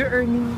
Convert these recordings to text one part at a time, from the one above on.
You're earning,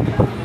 Ano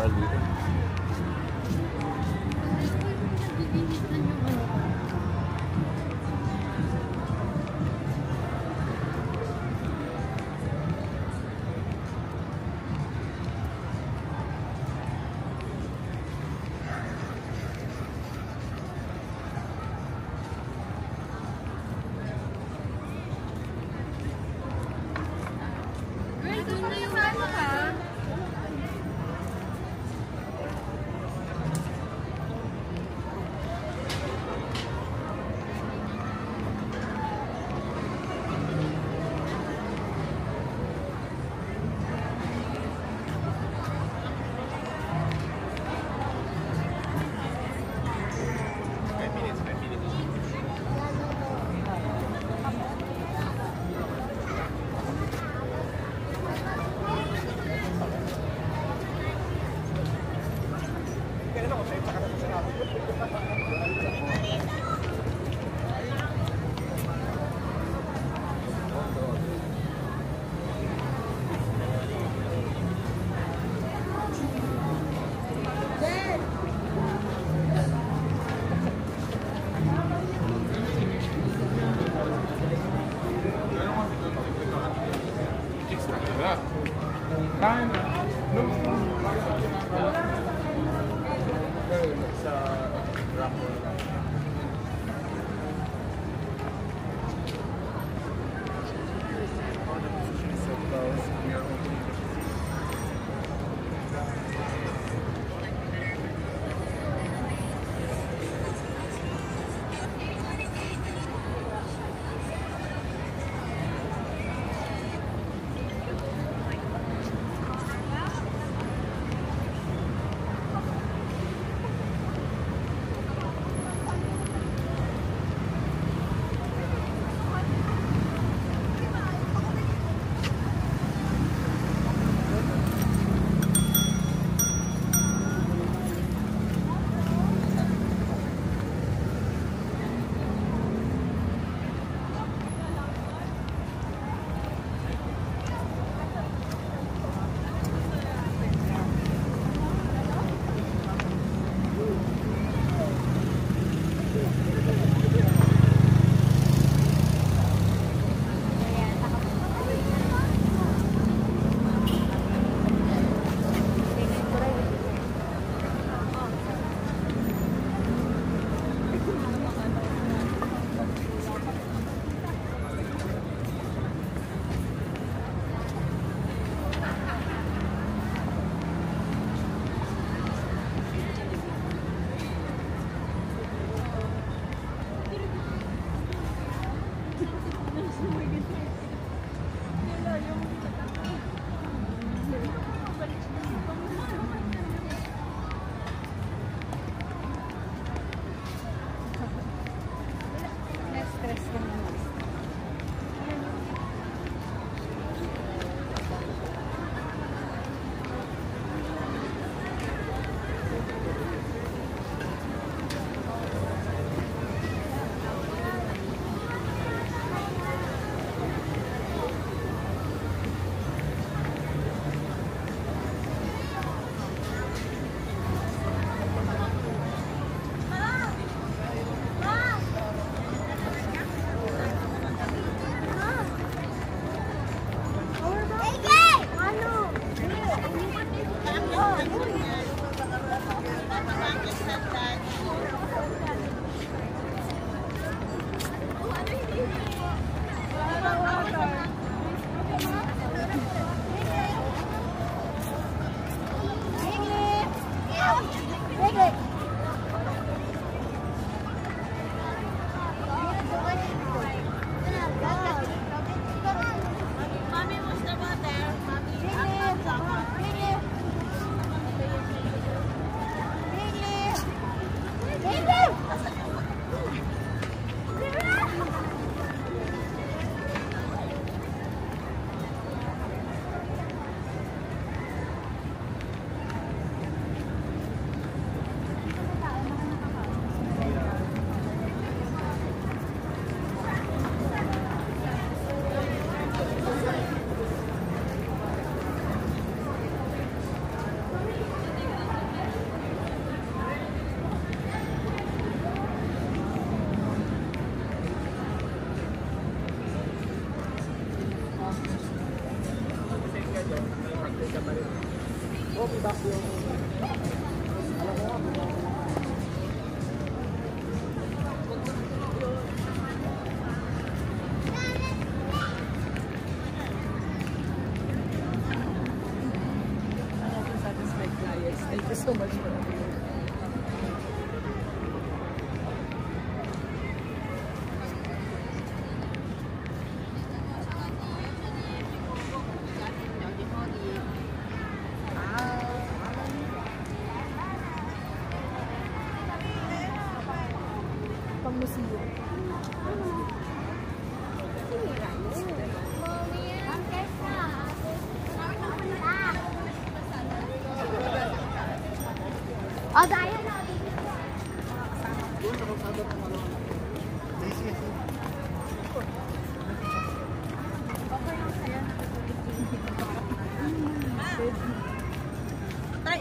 earlier. Gracias.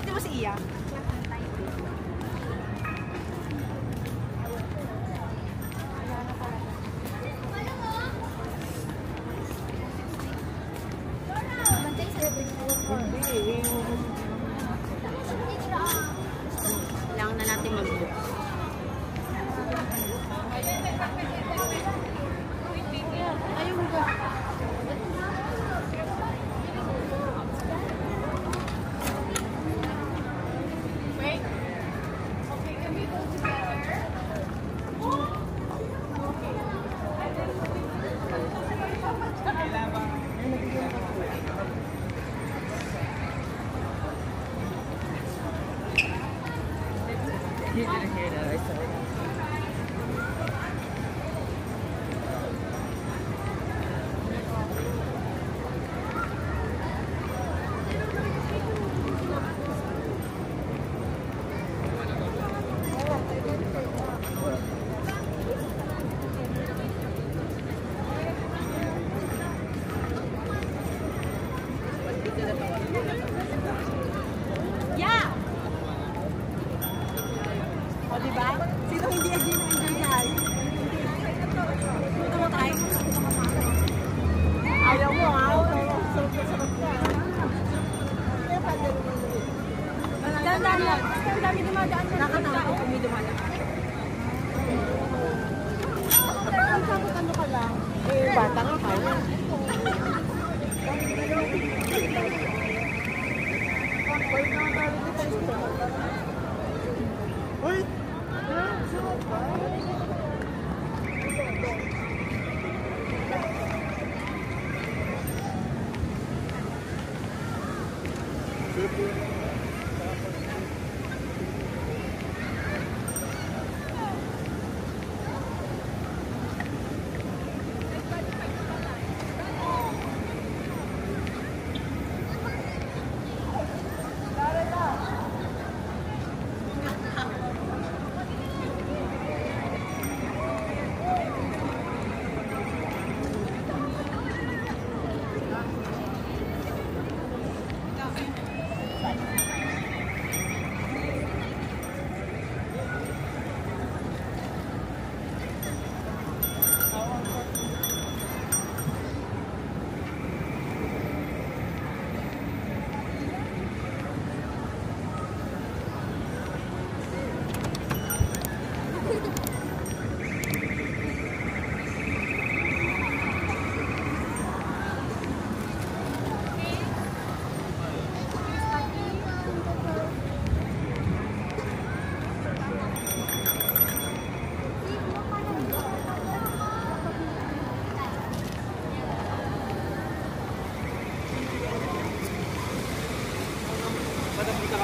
是不是一样？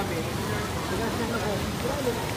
grabe. Grabe ako. Grabe.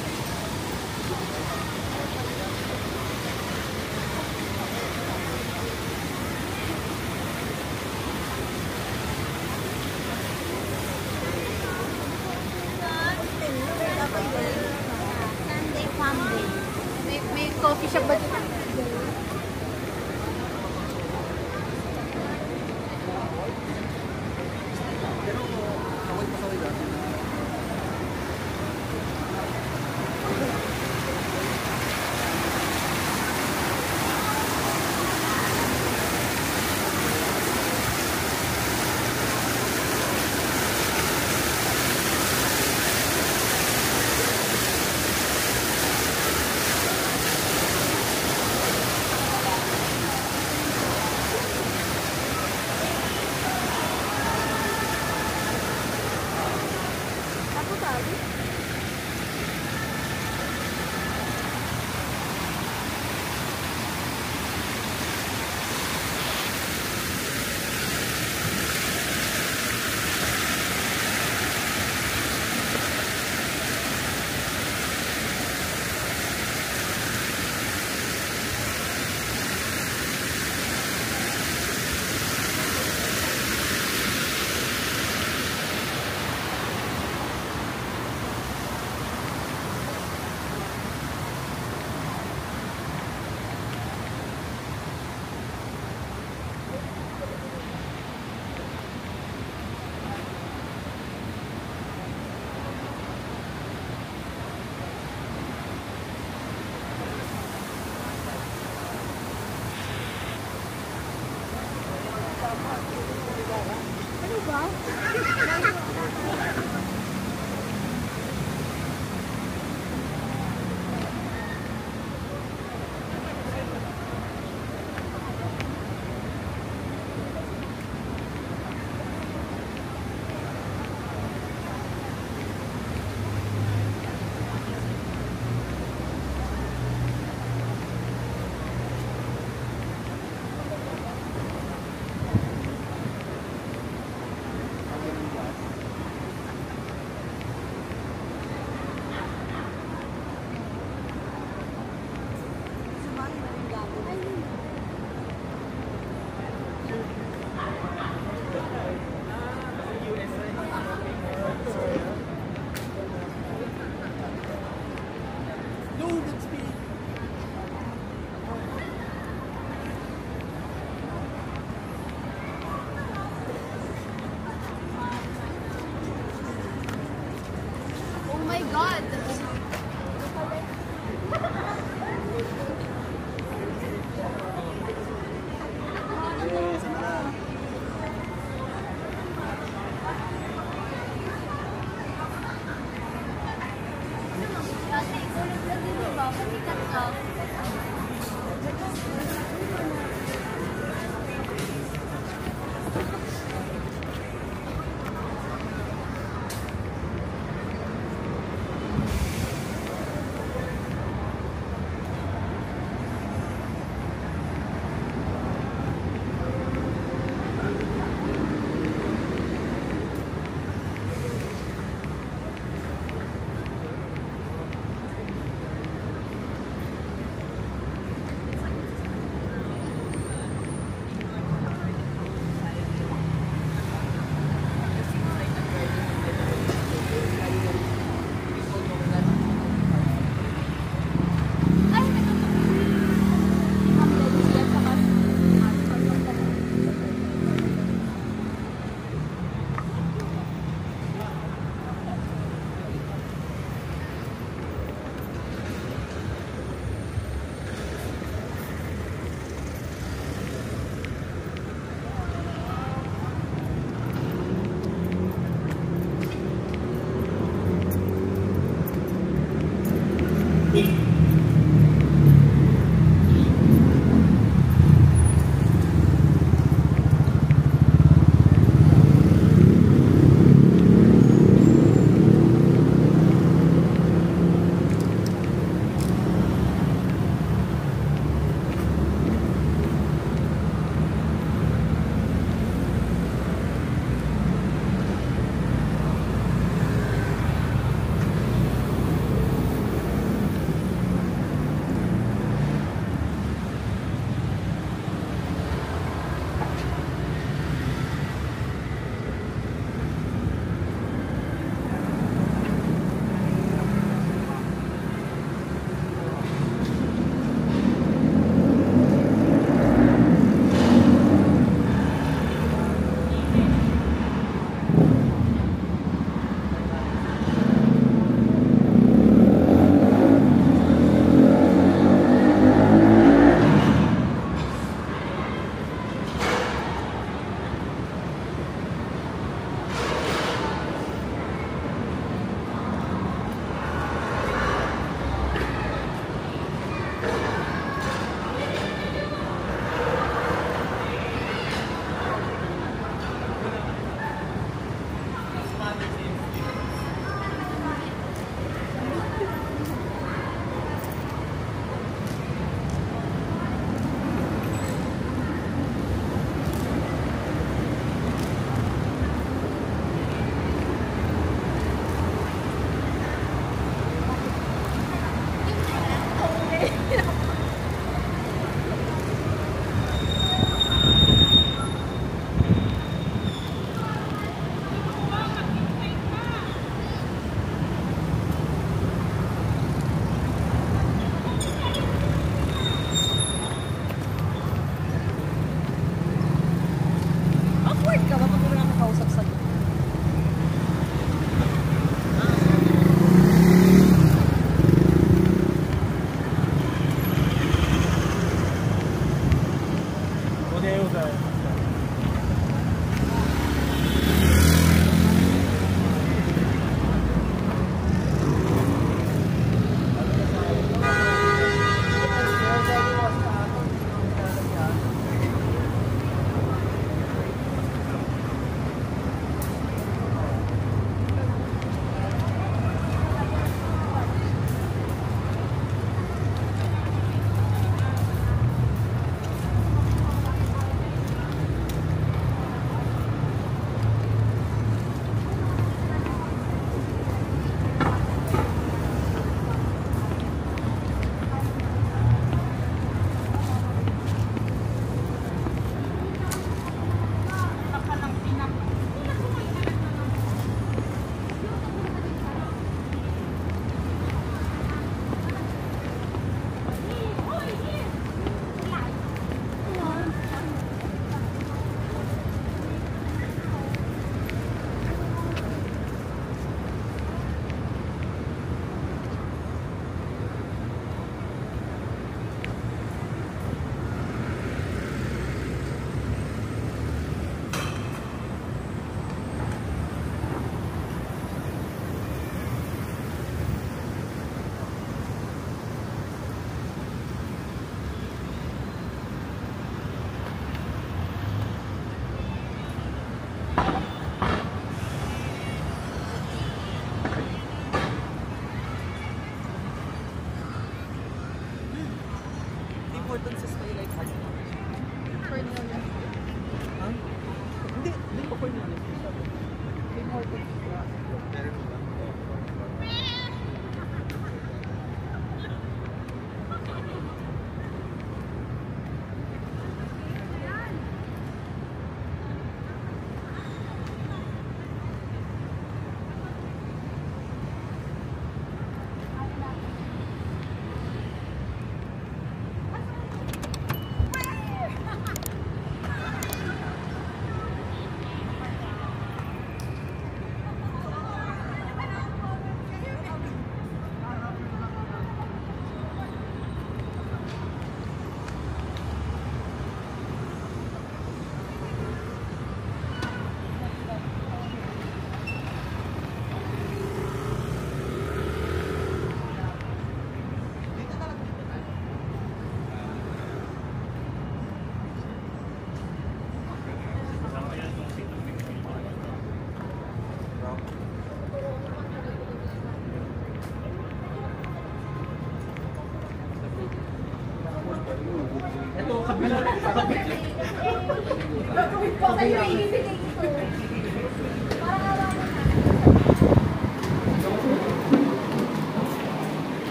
my god.